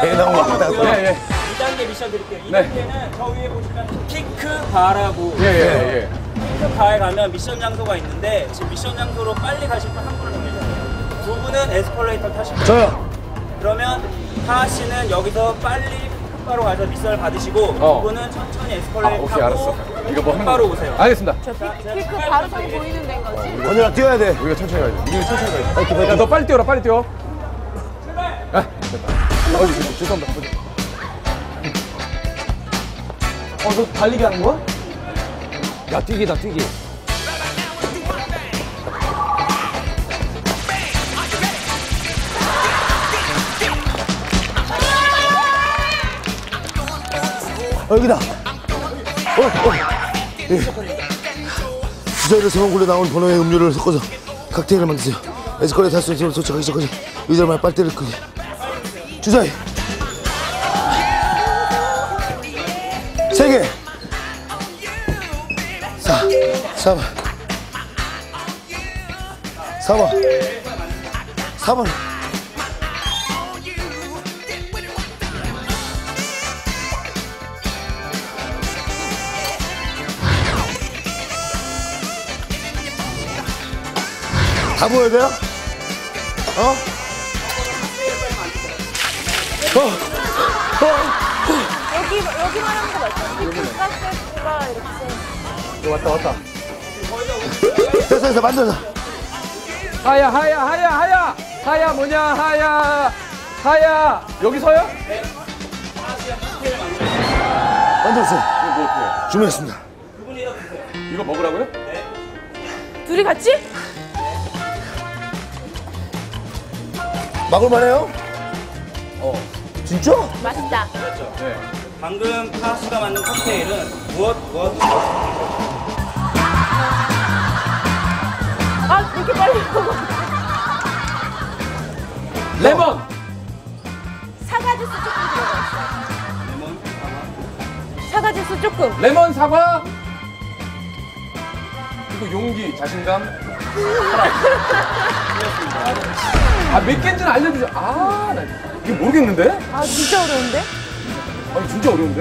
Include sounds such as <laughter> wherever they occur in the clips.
대나무 같다고. 예, 예. 2단계 미션 드릴게요. 네. 2단계는 저 위에 보시면 피크 바라고 예, 예, 예. 피크 바에 가면 미션 장소가 있는데 지금 미션 장소로 빨리 가실 분 한 분을 정해주세요. 두 분은 에스컬레이터 타실 거예요. 저요. 그러면 하하 씨는 여기서 빨리 피크바로 가서 미션을 받으시고 어. 두 분은 천천히 아, 에스컬레이터 오케이, 타고 알았어. 이거 뭐 하는 바로 거 오세요. 알겠습니다. 저 피- 피크 바로 저기 보이는 데인 거지. 건우랑 뛰어야 돼. 우리가 천천히 가야 돼. 우리가 천천히 가야 돼. 야, 너 빨리 뛰어라, 빨리 뛰어. 아, 죄- 죄송합니다. 어, 너 달리기 하는 거야? 야, 뛰기다, 뛰기. 어, 여기다. 어, 어. 예. 주사위를 세번 굴려 나온 번호의 음료를 섞어서 칵테일을 만드세요. 에스컬레이터 탈수 있도록 도착하기 전까지 의자만 빨대를 끄기. 주사위. 세 개. 사, 사번. 사번. 사번. 다 보여야 돼요? 어? 여기 여기 말하는 거 맞죠? 피크 가스가 이렇게 써. 왔다, 왔다. 됐어, 됐어, 만들어. 하야, 하야, 하야, 하야. 하야 뭐냐, 하야. 하야. 여기서요? 만들었어요. 이거 뭐 해? 준비했습니다. 이거 먹으라고요? 둘이 같이? 막을만 해요? 어. 진짜? 맛있다. 네. 방금 씨가 만든 칵테일은 무엇 무엇 아 이렇게 빨리 먹어. 레몬. 사과 주스 조금 들어가 있어. 레몬 사과 주스 조금. 레몬 사과. 그리고 용기, 자신감. <laughs> 아, 몇 개인지는 알려주죠. 아, 나 이거 모르겠는데? 아 진짜 어려운데? 아니, 진짜 어려운데?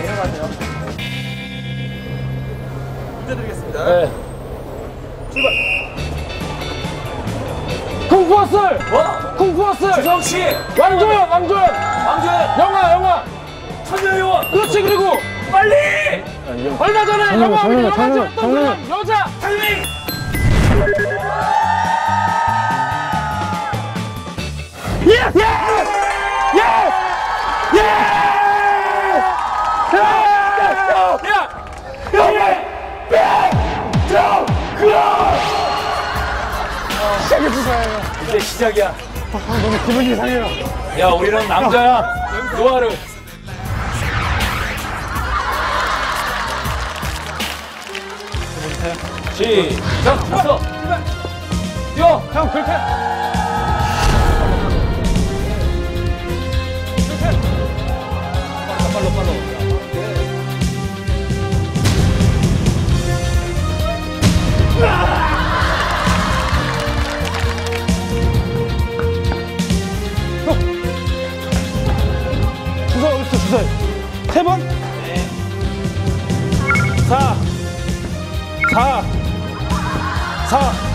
내려가세요. 문제 드리겠습니다. 네. 쿵푸어슬! 뭐? 쿵푸어슬! 주성 씨, 왕조연, 왕조연! 왕조연, 영화, 영화! 천여요원, 그렇지, 그리고 빨리! 얼마 전에 영화, 우리 영화 찍었던 사람, 여자! 이제 시작이야. 너무 기분이 이상해요. 야, 우리는 남자야. 노아르. 시작! 됐어! 뛰어! 형, 그렇게! 주사. 세 번? 사. 사. 사.